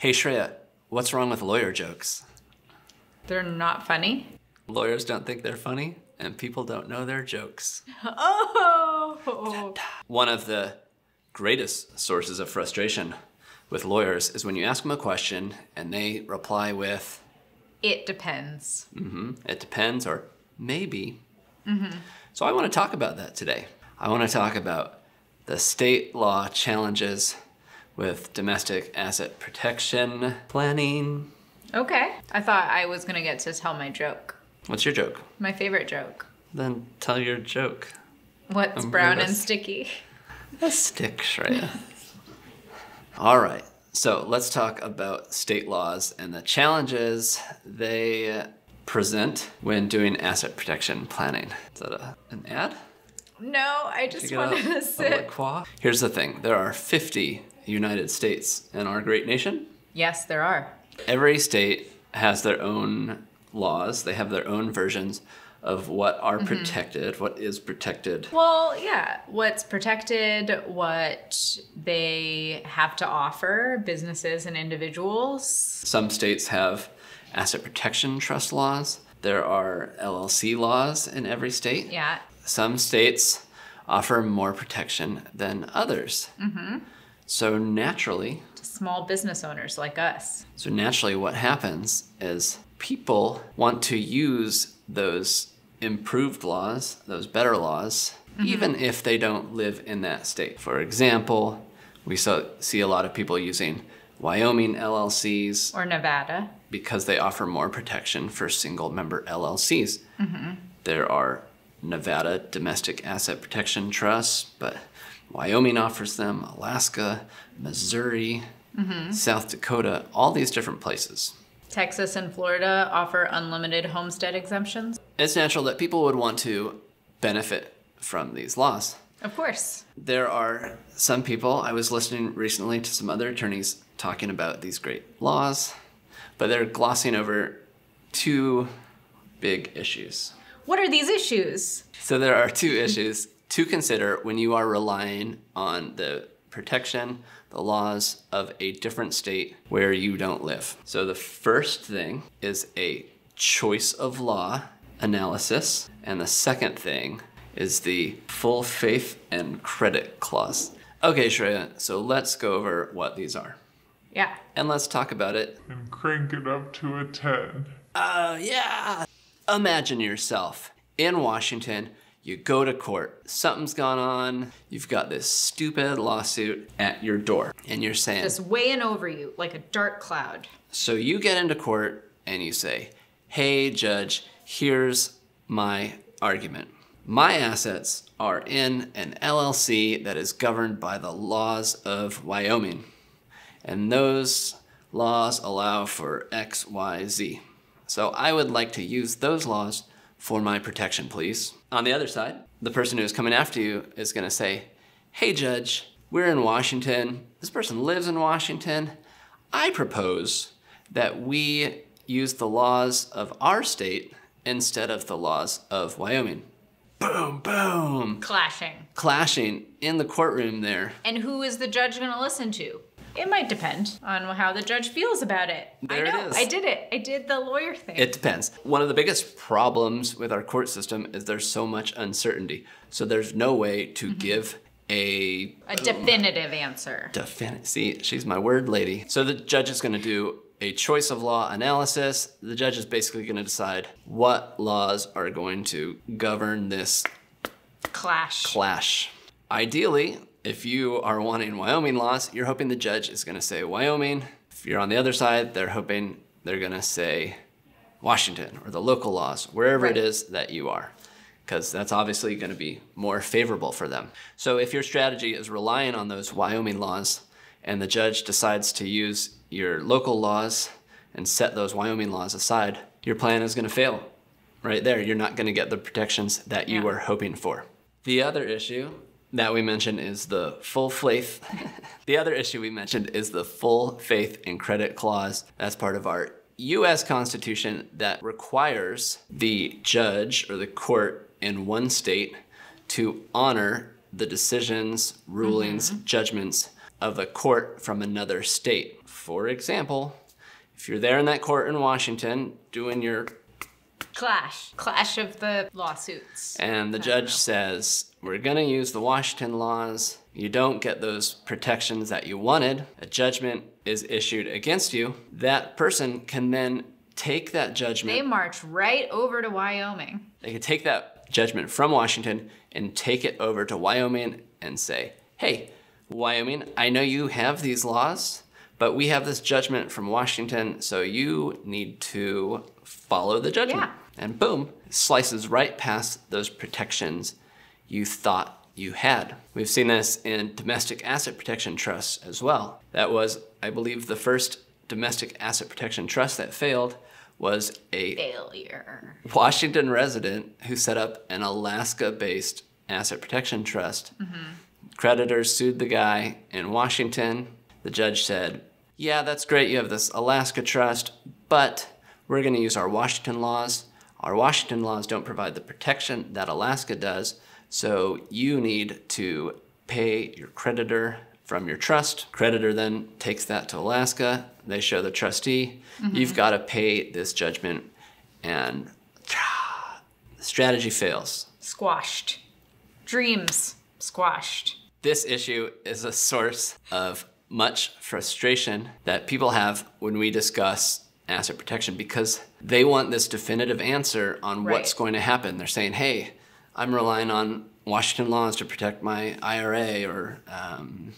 Hey Shreya, what's wrong with lawyer jokes? They're not funny. Lawyers don't think they're funny, and people don't know their jokes. Oh. One of the greatest sources of frustration with lawyers is when you ask them a question and they reply with, It depends. Mm hmm. it depends, or maybe. Mm hmm. So I want to talk about that today. I want to talk about the state law challenges with domestic asset protection planning. Okay. I thought I was gonna get to tell my joke. What's your joke? My favorite joke. Then tell your joke. What's I'm brown and sticky? A stick, Shreya. All right, so let's talk about state laws and the challenges they present when doing asset protection planning. Is that a, an ad? No, I just wanted a- to sit. Here's the thing there are 50 United States and our great nation. Yes, there are. Every state has their own laws, they have their own versions of what are Mm-hmm. protected, what is protected. Well, yeah. What's protected, what they have to offer businesses and individuals. Some states have asset protection trust laws. There are LLC laws in every state. Yeah. Some states offer more protection than others. Mm-hmm. So naturally, To small business owners like us. so naturally what happens is people want to use those improved laws, those better laws, mm-hmm. even if they don't live in that state. For example, we so, see a lot of people using Wyoming LLCs Or Nevada. because they offer more protection for single member LLCs. Mm-hmm. There are Nevada domestic asset protection trusts, but Wyoming offers them, Alaska, Missouri, mm-hmm. South Dakota, all these different places. Texas and Florida offer unlimited homestead exemptions. It's natural that people would want to benefit from these laws. Of course. There are some people, I was listening recently to some other attorneys talking about these great laws, but they're glossing over two big issues. What are these issues? So there are two issues to consider when you are relying on the protection, the laws of a different state where you don't live. So the first thing is a choice of law analysis, and the second thing is the full faith and credit clause. Okay, Shreya, so let's go over what these are. Yeah. And let's talk about it and crank it up to a 10. Uh, yeah. Imagine yourself in Washington. You go to court. Something's gone on. You've got this stupid lawsuit at your door, and you're saying, Just weighing over you like a dark cloud. so you get into court and you say, Hey, judge, here's my argument. My assets are in an LLC that is governed by the laws of Wyoming. And those laws allow for X, Y, Z. So I would like to use those laws for my protection, please. On the other side, the person who is coming after you is going to say, Hey, judge, we're in Washington. This person lives in Washington. I propose that we use the laws of our state instead of the laws of Wyoming. Boom, boom. Clashing. Clashing in the courtroom there. And who is the judge going to listen to? It might depend on how the judge feels about it. There I know. is. I did it. I did the lawyer thing. It depends. One of the biggest problems with our court system is there's so much uncertainty. So there's no way to mm-hmm. give a a definitive answer. definite. See, she's my word lady. So the judge is going to do a choice of law analysis. The judge is basically going to decide what laws are going to govern this Clash. clash. Ideally, if you are wanting Wyoming laws, you're hoping the judge is going to say Wyoming. If you're on the other side, they're hoping they're going to say Washington or the local laws, wherever Right. it is that you are, because that's obviously going to be more favorable for them. So if your strategy is relying on those Wyoming laws and the judge decides to use your local laws and set those Wyoming laws aside, your plan is going to fail. Right there, you're not going to get the protections that you Yeah. were hoping for. The other issue that we mentioned is the full faith. the other issue we mentioned is the full faith and credit clause. That's part of our US Constitution that requires the judge or the court in one state to honor the decisions, rulings, mm-hmm. judgments of a court from another state. for example, if you're there in that court in Washington doing your Clash. Clash of the lawsuits. and the judge says, We're going to use the Washington laws. You don't get those protections that you wanted. A judgment is issued against you. That person can then take that judgment. They march right over to Wyoming. They could take that judgment from Washington and take it over to Wyoming and say, hey, Wyoming, I know you have these laws, but we have this judgment from Washington, so you need to follow the judgment. Yeah. And boom, slices right past those protections you thought you had. We've seen this in domestic asset protection trusts as well. That was, I believe, the first domestic asset protection trust that failed was a Failure. Washington resident who set up an Alaska based asset protection trust. Mm-hmm. Creditors sued the guy in Washington. The judge said, Yeah, that's great. You have this Alaska trust, but we're going to use our Washington laws. Our Washington laws don't provide the protection that Alaska does, so you need to pay your creditor from your trust. Creditor then takes that to Alaska. They show the trustee, mm-hmm. you've got to pay this judgment, and the strategy fails. Squashed. Dreams squashed. This issue is a source of much frustration that people have when we discuss asset protection because they want this definitive answer on what's going to happen. They're saying, hey, I'm relying on Washington laws to protect my IRA or um,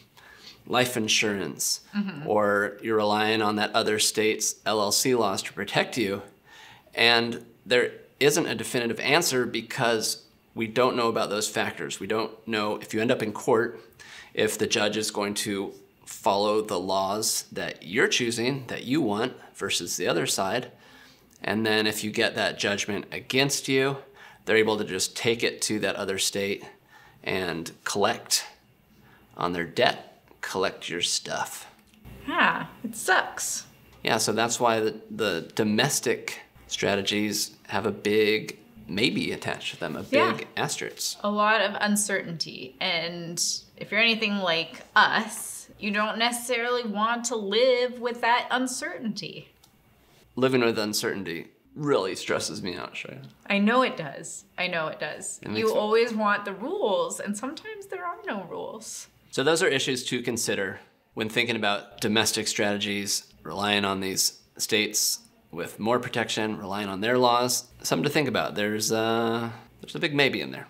life insurance, or you're relying on that other state's LLC laws to protect you. And there isn't a definitive answer because we don't know about those factors. We don't know if you end up in court if the judge is going to follow the laws that you're choosing, that you want, versus the other side. And then if you get that judgment against you, they're able to just take it to that other state and collect on their debt, collect your stuff. Yeah, it sucks. Yeah, so that's why the, the domestic strategies have a big maybe attached to them, a big Yeah. asterisk. A lot of uncertainty. And if you're anything like us, you don't necessarily want to live with that uncertainty. Living with uncertainty really stresses me out, Shreya. I know it does. I know it does. It you always want the rules, and sometimes there are no rules. So those are issues to consider when thinking about domestic strategies, relying on these states with more protection, relying on their laws. Something to think about. There's uh, there's a big maybe in there.